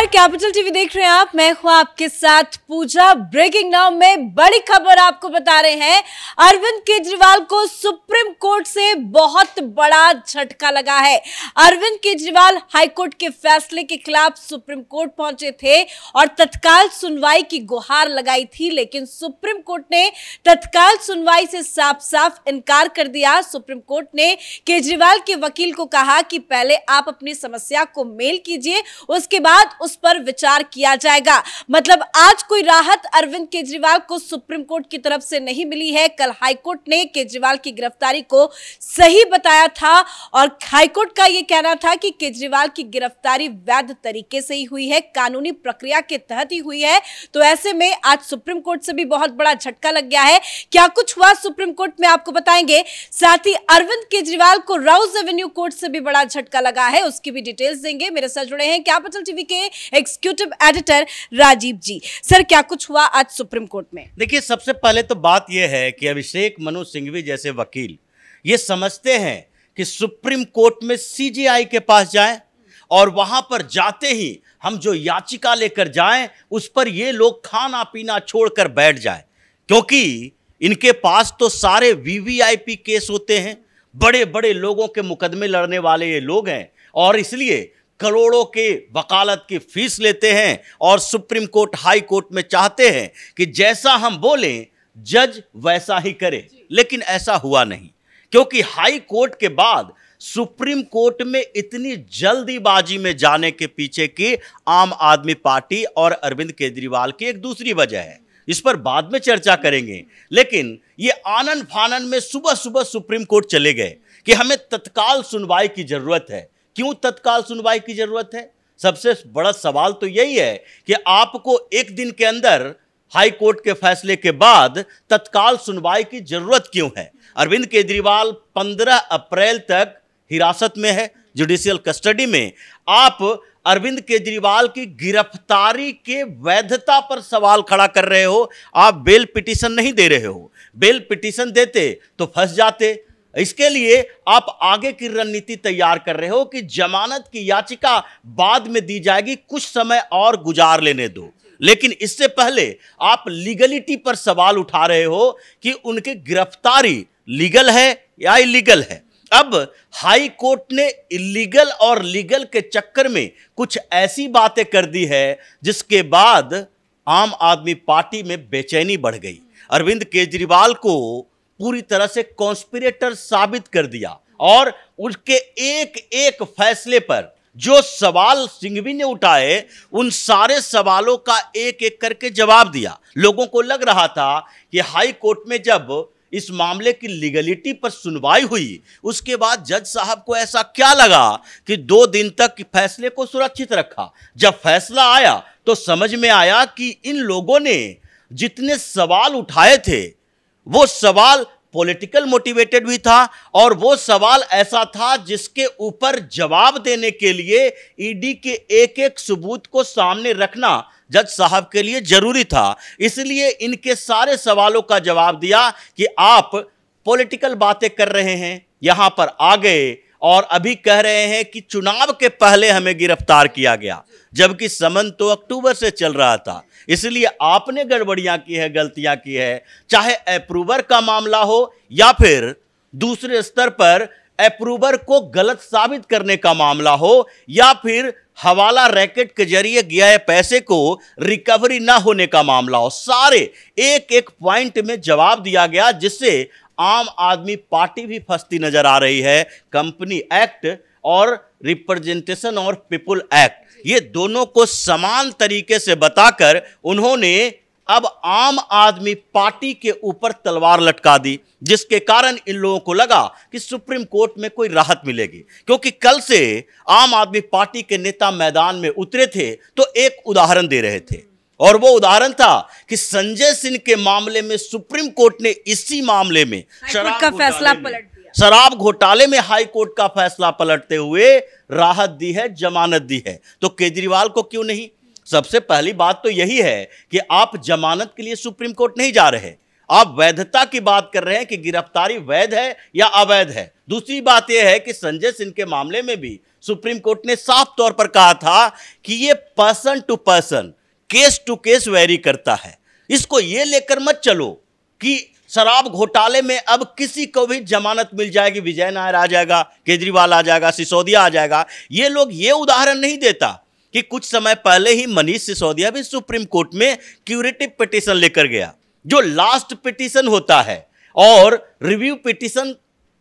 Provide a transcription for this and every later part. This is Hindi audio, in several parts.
नमस्कार कैपिटल टीवी देख रहे हैं आप। मैं हूँ आपके साथ पूजा। ब्रेकिंग नाउ में बड़ी खबर आपको बता रहे हैं। अरविंद केजरीवाल को सुप्रीम कोर्ट से बहुत बड़ा झटका लगा है। अरविंद केजरीवाल हाईकोर्ट के फैसले के खिलाफ सुप्रीम कोर्ट पहुँचे थे और तत्काल सुनवाई की गुहार लगाई थी, लेकिन सुप्रीम कोर्ट ने तत्काल सुनवाई से साफ़ साफ़ इनकार कर दिया। सुप्रीम कोर्ट ने केजरीवाल के वकील को कहा कि पहले आप अपनी समस्या को मेल कीजिए, उसके बाद उस पर विचार किया जाएगा। मतलब आज कोई राहत अरविंद केजरीवाल को सुप्रीम कोर्ट की तरफ़ से नहीं मिली है। कल हाईकोर्ट ने केजरीवाल की गिरफ्तारी को सही बताया था और हाईकोर्ट का यह कहना था कि केजरीवाल की गिरफ्तारी वैध तरीके से ही हुई है, कानूनी प्रक्रिया के तहत ही हुई है। तो ऐसे में आज सुप्रीम कोर्ट से भी बहुत बड़ा झटका लग गया है। क्या कुछ हुआ सुप्रीम कोर्ट में आपको बताएँगे। साथ ही अरविंद केजरीवाल को राउज एवेन्यू कोर्ट से भी बड़ा झटका लगा है। उसकी भी डिटेल्स देंगे। मेरे साथ जुड़े हैं कैपिटल टीवी के executive editor Rajiv ji sir क्या कुछ हुआ आज सुप्रीम कोर्ट में? देखिए, सबसे पहले तो बात यह है कि अभिषेक मनु सिंघवी जैसे वकील, ये समझते हैं कि सुप्रीम कोर्ट में सीजीआई के पास जाएँ और वहाँ पर जाते ही हम जो याचिका लेकर जाएँ, उस पर ये लोग खाना पीना छोड़कर बैठ जाए। क्योंकि इनके पास तो सारे वीवीआईपी केस होते हैं बड़े बड़े लोगों के मुकदमे लड़ने वाले ये लोग हैं और इसलिए करोड़ों के वकालत की फ़ीस लेते हैं और सुप्रीम कोर्ट हाई कोर्ट में चाहते हैं कि जैसा हम बोलें जज वैसा ही करे। लेकिन ऐसा हुआ नहीं क्योंकि हाई कोर्ट के बाद सुप्रीम कोर्ट में इतनी जल्दीबाजी में जाने के पीछे की आम आदमी पार्टी और अरविंद केजरीवाल की एक दूसरी वजह है। इस पर बाद में चर्चा करेंगे। लेकिन ये आनंद फानन में सुबह सुबह सुप्रीम कोर्ट चले गए कि हमें तत्काल सुनवाई की ज़रूरत है। क्यों तत्काल सुनवाई की ज़रूरत है? सबसे बड़ा सवाल तो यही है कि आपको एक दिन के अंदर हाई कोर्ट के फैसले के बाद तत्काल सुनवाई की ज़रूरत क्यों है? अरविंद केजरीवाल 15 अप्रैल तक हिरासत में है जुडिशियल कस्टडी में। आप अरविंद केजरीवाल की गिरफ्तारी के वैधता पर सवाल खड़ा कर रहे हो, आप बेल पिटीशन नहीं दे रहे हो। बेल पिटीशन देते तो फंस जाते इसके लिए आप आगे की रणनीति तैयार कर रहे हो कि जमानत की याचिका बाद में दी जाएगी, कुछ समय और गुजार लेने दो। लेकिन इससे पहले आप लीगलिटी पर सवाल उठा रहे हो कि उनकी गिरफ्तारी लीगल है या इलीगल है। अब हाई कोर्ट ने इलीगल और लीगल के चक्कर में कुछ ऐसी बातें कर दी है, जिसके बाद आम आदमी पार्टी में बेचैनी बढ़ गई। अरविंद केजरीवाल को पूरी तरह से कॉन्स्पिरेटर साबित कर दिया और उसके एक एक फैसले पर जो सवाल सिंघवी ने उठाए, उन सारे सवालों का एक एक करके जवाब दिया। लोगों को लग रहा था कि हाई कोर्ट में जब इस मामले की लीगलिटी पर सुनवाई हुई, उसके बाद जज साहब को ऐसा क्या लगा कि दो दिन तक फैसले को सुरक्षित रखा। जब फैसला आया तो समझ में आया कि इन लोगों ने जितने सवाल उठाए थे वो सवाल पॉलिटिकल मोटिवेटेड भी था और वो सवाल ऐसा था जिसके ऊपर जवाब देने के लिए ईडी के एक एक सबूत को सामने रखना जज साहब के लिए ज़रूरी था। इसलिए इनके सारे सवालों का जवाब दिया कि आप पॉलिटिकल बातें कर रहे हैं, यहाँ पर आ गए और अभी कह रहे हैं कि चुनाव के पहले हमें गिरफ़्तार किया गया, जबकि समन तो अक्टूबर से चल रहा था। इसलिए आपने गड़बड़ियाँ की है, गलतियाँ की है, चाहे अप्रूवर का मामला हो या फिर दूसरे स्तर पर अप्रूवर को गलत साबित करने का मामला हो या फिर हवाला रैकेट के ज़रिए गया पैसे को रिकवरी ना होने का मामला हो, सारे एक एक पॉइंट में जवाब दिया गया, जिससे आम आदमी पार्टी भी फंसती नज़र आ रही है, कंपनी एक्ट और रिप्रेजेंटेशन और पीपुल एक्ट। ये दोनों को समान तरीके से बताकर उन्होंने अब आम आदमी पार्टी के ऊपर तलवार लटका दी, जिसके कारण इन लोगों को लगा कि सुप्रीम कोर्ट में कोई राहत मिलेगी। क्योंकि कल से आम आदमी पार्टी के नेता मैदान में उतरे थे तो एक उदाहरण दे रहे थे। और वो उदाहरण था कि संजय सिंह के मामले में सुप्रीम कोर्ट ने इसी मामले में शराब का फैसला पलट दिया। शराब घोटाले में हाई कोर्ट का फैसला पलटते हुए राहत दी है जमानत दी है। तो केजरीवाल को क्यों नहीं? सबसे पहली बात तो यही है कि आप जमानत के लिए सुप्रीम कोर्ट नहीं जा रहे। आप वैधता की बात कर रहे हैं कि गिरफ्तारी वैध है या अवैध है। दूसरी बात यह है कि संजय सिंह के मामले में भी सुप्रीम कोर्ट ने साफ़ तौर पर कहा था कि ये person to person case to case vary करता है। इसको ये लेकर मत चलो कि शराब घोटाले में अब किसी को भी जमानत मिल जाएगी, विजय नायर आ जाएगा, केजरीवाल आ जाएगा, सिसोदिया आ जाएगा। ये लोग ये उदाहरण नहीं देता कि कुछ समय पहले ही मनीष सिसोदिया भी सुप्रीम कोर्ट में क्यूरेटिव पिटीशन लेकर गया, जो लास्ट पिटीशन होता है और रिव्यू पिटीशन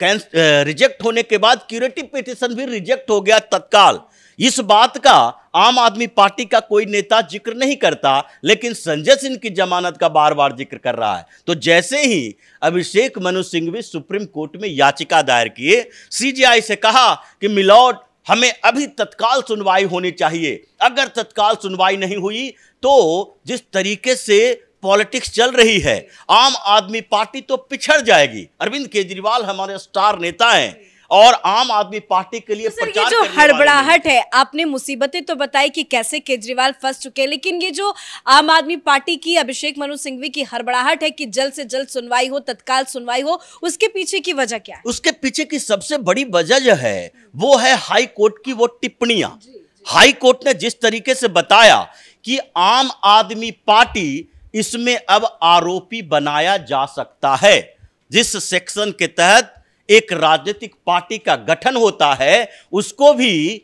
रिजेक्ट होने के बाद क्यूरेटिव पिटीशन भी रिजेक्ट हो गया तत्काल। इस बात का आम आदमी पार्टी का कोई नेता ज़िक्र नहीं करता, लेकिन संजय सिंह की जमानत का बार बार ज़िक्र कर रहा है। तो जैसे ही अभिषेक मनु सिंह भी सुप्रीम कोर्ट में याचिका दायर किए सीजीआई से कहा कि, मिलॉर्ड, हमें अभी तत्काल सुनवाई होनी चाहिए। अगर तत्काल सुनवाई नहीं हुई तो जिस तरीके से पॉलिटिक्स चल रही है, आम आदमी पार्टी तो पिछड़ जाएगी। अरविंद केजरीवाल हमारे स्टार नेता हैं। और आम आदमी पार्टी के लिए सर ये जो हड़बड़ाहट है आपने मुसीबतें तो बताई कि कैसे केजरीवाल फंस चुके हैं लेकिन ये जो आम आदमी पार्टी की अभिषेक मनु सिंघवी की हड़बड़ाहट है कि जल्द से जल्द सुनवाई हो तत्काल सुनवाई हो उसके पीछे की वजह क्या है? उसके पीछे की सबसे बड़ी वजह जो है वो है हाई कोर्ट की वो टिप्पणियाँ। हाई कोर्ट ने जिस तरीके से बताया कि आम आदमी पार्टी इसमें अब आरोपी बनाया जा सकता है जिस सेक्शन के तहत एक राजनीतिक पार्टी का गठन होता है, उसको भी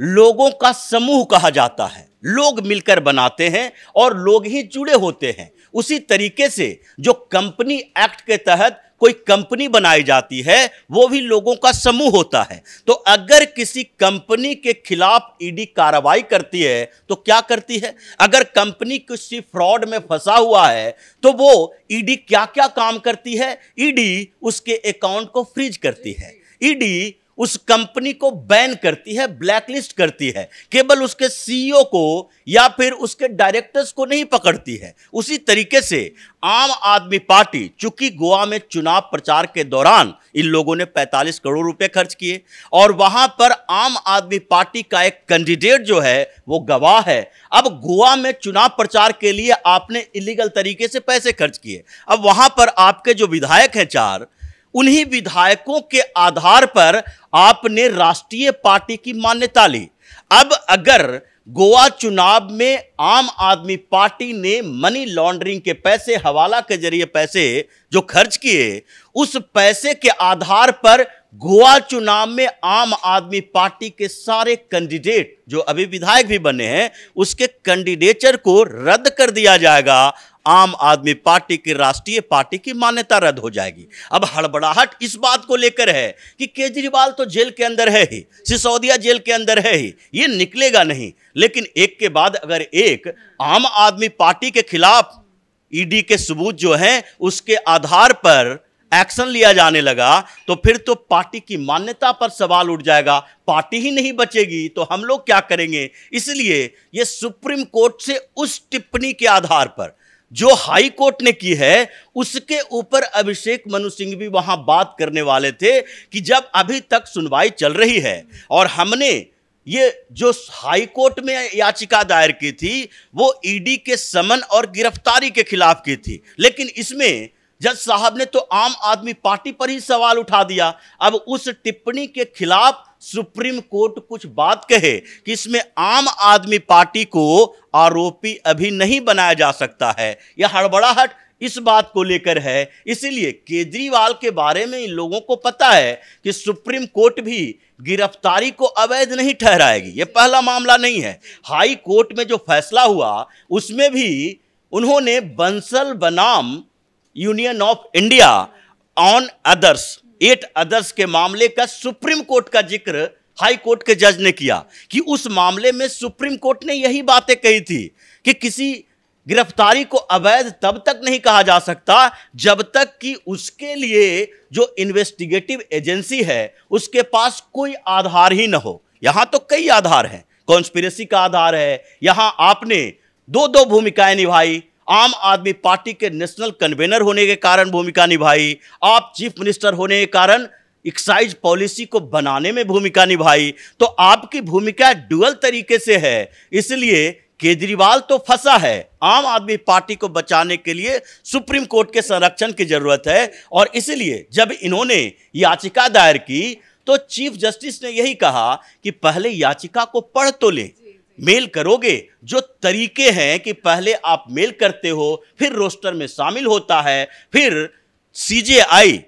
लोगों का समूह कहा जाता है। लोग मिलकर बनाते हैं और लोग ही जुड़े होते हैं। उसी तरीके से जो कंपनी एक्ट के तहत कोई कंपनी बनाई जाती है, वो भी लोगों का समूह होता है। तो अगर किसी कंपनी के खिलाफ ईडी कार्रवाई करती है तो क्या करती है? अगर कंपनी किसी फ्रॉड में फंसा हुआ है तो वो ईडी क्या क्या काम करती है? ईडी उसके अकाउंट को फ्रीज करती है। ईडी उस कंपनी को बैन करती है, ब्लैकलिस्ट करती है। केवल उसके सीईओ को या फिर उसके डायरेक्टर्स को नहीं पकड़ती है। उसी तरीके से आम आदमी पार्टी चूँकि गोवा में चुनाव प्रचार के दौरान इन लोगों ने 45 करोड़ रुपए खर्च किए और वहाँ पर आम आदमी पार्टी का एक कैंडिडेट जो है, वो गवाह है। अब गोवा में चुनाव प्रचार के लिए आपने इलीगल तरीके से पैसे खर्च किए। अब वहाँ पर आपके जो विधायक हैं चार उन्हीं विधायकों के आधार पर आपने राष्ट्रीय पार्टी की मान्यता ली। अब अगर गोवा चुनाव में आम आदमी पार्टी ने मनी लॉन्ड्रिंग के पैसे, हवाला के ज़रिए पैसे जो खर्च किए, उस पैसे के आधार पर गोवा चुनाव में आम आदमी पार्टी के सारे कैंडिडेट, जो अभी विधायक भी बने हैं, उसके कैंडिडेचर को रद्द कर दिया जाएगा। आम आदमी पार्टी की, राष्ट्रीय पार्टी की मान्यता रद्द हो जाएगी। अब हड़बड़ाहट इस बात को लेकर है कि केजरीवाल तो जेल के अंदर है ही, सिसोदिया जेल के अंदर है ही, ये निकलेगा नहीं। लेकिन एक के बाद अगर एक आम आदमी पार्टी के खिलाफ ईडी के सबूत जो हैं, उसके आधार पर एक्शन लिया जाने लगा तो फिर तो पार्टी की मान्यता पर सवाल उठ जाएगा। पार्टी ही नहीं बचेगी तो हम लोग क्या करेंगे? इसलिए ये सुप्रीम कोर्ट से उस टिप्पणी के आधार पर जो हाई कोर्ट ने की है, उसके ऊपर अभिषेक मनु सिंह भी वहाँ बात करने वाले थे कि जब अभी तक सुनवाई चल रही है और हमने ये जो हाई कोर्ट में याचिका दायर की थी, वो ईडी के समन और गिरफ्तारी के खिलाफ की थी। लेकिन इसमें जज साहब ने तो आम आदमी पार्टी पर ही सवाल उठा दिया। अब उस टिप्पणी के खिलाफ सुप्रीम कोर्ट कुछ बात कहे कि इसमें आम आदमी पार्टी को आरोपी अभी नहीं बनाया जा सकता है। यह हड़बड़ाहट इस बात को लेकर है। इसीलिए केजरीवाल के बारे में इन लोगों को पता है कि सुप्रीम कोर्ट भी गिरफ्तारी को अवैध नहीं ठहराएगी। यह पहला मामला नहीं है। हाई कोर्ट में जो फैसला हुआ, उसमें भी उन्होंने बंसल बनाम union of India on others et others के मामले का सुप्रीम कोर्ट का ज़िक्र हाई कोर्ट के जज ने किया कि उस मामले में सुप्रीम कोर्ट ने यही बातें कही थी कि किसी गिरफ्तारी को अवैध तब तक नहीं कहा जा सकता जब तक कि उसके लिए जो इन्वेस्टिगेटिव एजेंसी है, उसके पास कोई आधार ही न हो। यहाँ तो कई आधार हैं। कॉन्स्पिरेसी का आधार है। यहाँ आपने दो दो भूमिकाएँ निभाई। आम आदमी पार्टी के नेशनल कन्वेनर होने के कारण भूमिका निभाई, आप चीफ मिनिस्टर होने के कारण एक्साइज पॉलिसी को बनाने में भूमिका निभाई। तो आपकी भूमिका डुअल तरीके से है, इसलिए केजरीवाल तो फंसा है। आम आदमी पार्टी को बचाने के लिए सुप्रीम कोर्ट के संरक्षण की ज़रूरत है और इसलिए जब इन्होंने याचिका दायर की तो चीफ जस्टिस ने यही कहा कि पहले याचिका को पढ़ तो लें। मेल करोगे, जो तरीके हैं कि पहले आप मेल करते हो, फिर रोस्टर में शामिल होता है, फिर सीजेआई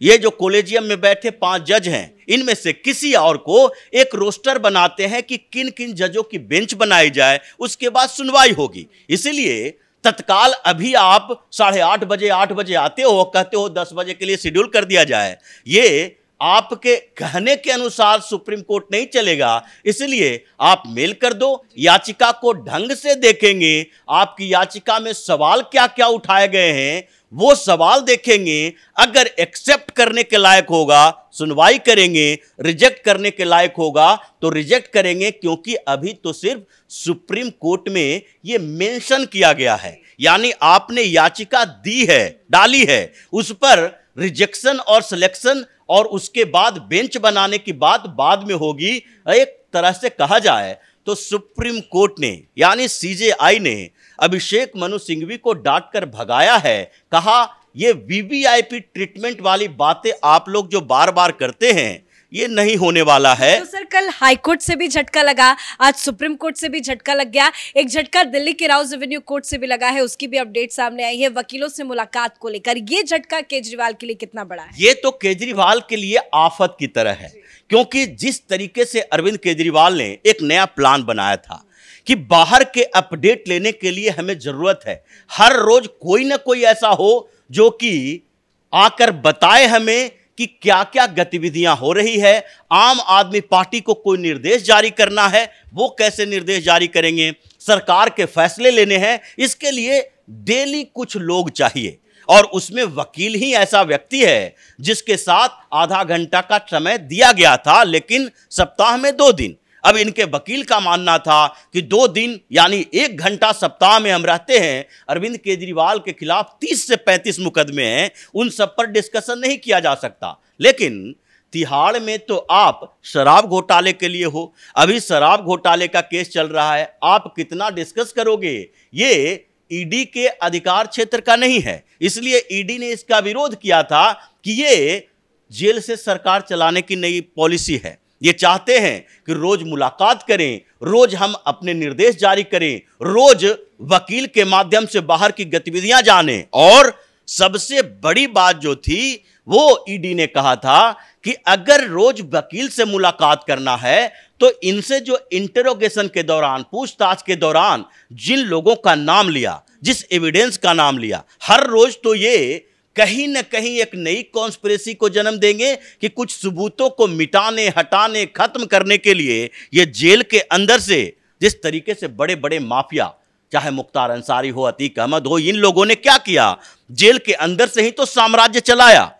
ये जो कॉलेजियम में बैठे पाँच जज हैं, इनमें से किसी और को एक रोस्टर बनाते हैं कि किन किन जजों की बेंच बनाई जाए, उसके बाद सुनवाई होगी। इसीलिए तत्काल अभी आप साढ़े आठ बजे आठ बजे आते हो, कहते हो दस बजे के लिए शेड्यूल कर दिया जाए। ये आपके कहने के अनुसार सुप्रीम कोर्ट नहीं चलेगा, इसलिए आप मेल कर दो, याचिका को ढंग से देखेंगे, आपकी याचिका में सवाल क्या क्या उठाए गए हैं, वो सवाल देखेंगे, अगर एक्सेप्ट करने के लायक होगा, सुनवाई करेंगे, रिजेक्ट करने के लायक होगा तो रिजेक्ट करेंगे, क्योंकि अभी तो सिर्फ़ सुप्रीम कोर्ट में ये मेंशन किया गया है, यानी आपने याचिका दी है, डाली है, उस पर रिजेक्शन और सिलेक्शन और उसके बाद बेंच बनाने की बात बाद में होगी, एक तरह से कहा जाए तो सुप्रीम कोर्ट ने, यानी सीजेआई ने अभिषेक मनु सिंघवी को डांट कर भगाया है। कहा, ये वीवीआईपी ट्रीटमेंट वाली बातें आप लोग जो बार बार करते हैं ये नहीं होने वाला है। तो सर कल हाई कोर्ट से भी झटका लगा आज सुप्रीम कोर्ट से भी झटका लग गया। एक झटका दिल्ली के राउस रेवेन्यू कोर्ट से भी लगा है उसकी भी अपडेट सामने आई है वकीलों से मुलाकात को लेकर। ये झटका केजरीवाल के लिए कितना बड़ा है? ये तो केजरीवाल के लिए आफत की तरह है क्योंकि जिस तरीके से अरविंद केजरीवाल ने एक नया प्लान बनाया था कि बाहर के अपडेट लेने के लिए हमें ज़रूरत है। हर रोज कोई ना कोई ऐसा हो जो कि आकर बताए हमें कि क्या क्या गतिविधियाँ हो रही है, आम आदमी पार्टी को कोई निर्देश जारी करना है, वो कैसे निर्देश जारी करेंगे, सरकार के फैसले लेने हैं, इसके लिए डेली कुछ लोग चाहिए। और उसमें वकील ही ऐसा व्यक्ति है, जिसके साथ आधा घंटा का समय दिया गया था, लेकिन सप्ताह में दो दिन। अब इनके वकील का मानना था कि दो दिन, यानी एक घंटा सप्ताह में हम रहते हैं, अरविंद केजरीवाल के खिलाफ 30 से 35 मुकदमे हैं, उन सब पर डिस्कशन नहीं किया जा सकता। लेकिन, तिहाड़ में तो आप शराब घोटाले के लिए हो। अभी शराब घोटाले का केस चल रहा है, आप कितना डिस्कस करोगे? ये ईडी के अधिकार क्षेत्र का नहीं है। इसलिए ईडी ने इसका विरोध किया था कि ये जेल से सरकार चलाने की नई पॉलिसी है। ये चाहते हैं कि रोज मुलाकात करें, रोज हम अपने निर्देश जारी करें, रोज वकील के माध्यम से बाहर की गतिविधियाँ जानें। और सबसे बड़ी बात जो थी, वो ईडी ने कहा था कि अगर रोज वकील से मुलाकात करना है तो इनसे जो इंटरोगेशन के दौरान, पूछताछ के दौरान जिन लोगों का नाम लिया, जिस एविडेंस का नाम लिया, हर रोज तो ये कहीं ना कहीं एक नई कॉन्स्पिरेसी को जन्म देंगे कि कुछ सबूतों को मिटाने, हटाने, खत्म करने के लिए ये जेल के अंदर से जिस तरीके से बड़े बड़े माफिया, चाहे मुख्तार अंसारी हो, अतीक अहमद हो, इन लोगों ने क्या किया? जेल के अंदर से ही तो साम्राज्य चलाया।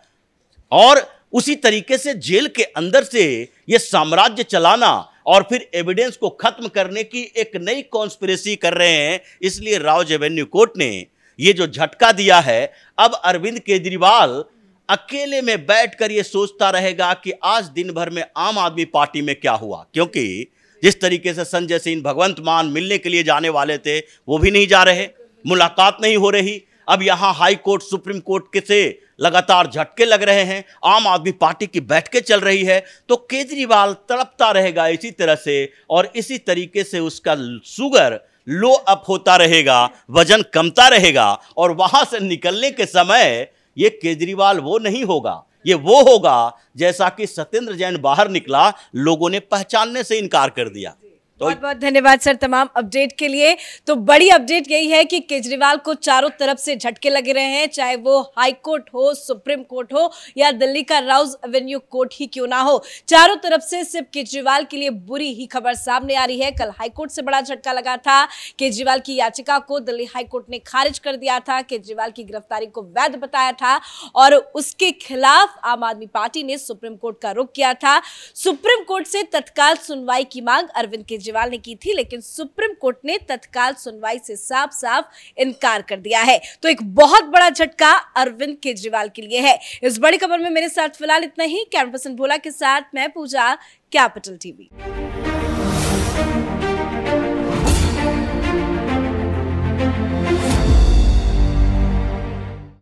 और उसी तरीके से जेल के अंदर से यह साम्राज्य चलाना और फिर एविडेंस को खत्म करने की एक नई कॉन्स्पिरेसी कर रहे हैं, इसलिए राव एवेन्यू कोर्ट ने ये जो झटका दिया है, अब अरविंद केजरीवाल अकेले में बैठकर ये सोचता रहेगा कि आज दिन भर में आम आदमी पार्टी में क्या हुआ। क्योंकि जिस तरीके से संजय सिंह भगवंत मान मिलने के लिए जाने वाले थे, वो भी नहीं जा रहे, मुलाकात नहीं हो रही। अब यहाँ हाई कोर्ट, सुप्रीम कोर्ट के से लगातार झटके लग रहे हैं, आम आदमी पार्टी की बैठकें चल रही है तो केजरीवाल तड़पता रहेगा इसी तरह से और इसी तरीके से उसका सुगर लो अप होता रहेगा, वज़न कमता रहेगा और वहाँ से निकलने के समय ये केजरीवाल वो नहीं होगा। ये वो होगा जैसा कि सत्येंद्र जैन बाहर निकला, लोगों ने पहचानने से इनकार कर दिया। तो बहुत बहुत धन्यवाद सर तमाम अपडेट के लिए। तो बड़ी अपडेट यही है कि केजरीवाल को चारों तरफ़ से झटके लगे रहे हैं चाहे वो हाई कोर्ट हो सुप्रीम कोर्ट हो या दिल्ली का राउज एवेन्यू कोर्ट ही क्यों ना हो। चारों तरफ़ से सिर्फ़ केजरीवाल के लिए बुरी ही खबर सामने आ रही है। कल हाईकोर्ट से बड़ा झटका लगा था। केजरीवाल की याचिका को दिल्ली हाईकोर्ट ने खारिज कर दिया था। केजरीवाल की गिरफ्तारी को वैध बताया था और उसके खिलाफ आम आदमी पार्टी ने सुप्रीम कोर्ट का रुख किया था। सुप्रीम कोर्ट से तत्काल सुनवाई की मांग अरविंद केजरीवाल केजरीवाल ने की थी, लेकिन सुप्रीम कोर्ट ने तत्काल सुनवाई से साफ़ साफ़ इनकार कर दिया है। तो एक बहुत बड़ा झटका अरविंद केजरीवाल के लिए है। इस बड़ी खबर में मेरे साथ फ़िलहाल इतना ही। कैमरा पर्सन भोला के साथ मैं पूजा, कैपिटल टीवी।